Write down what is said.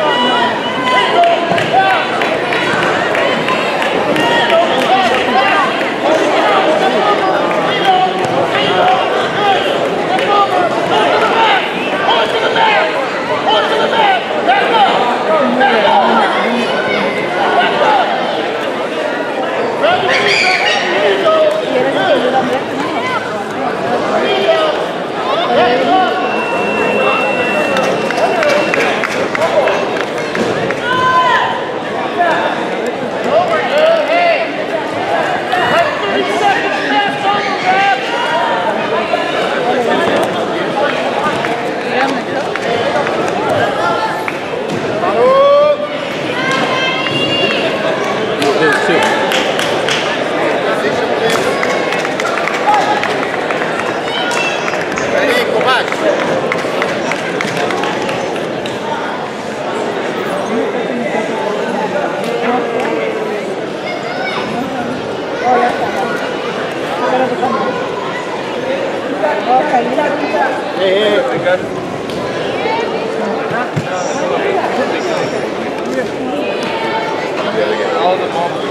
Come on, All the moments.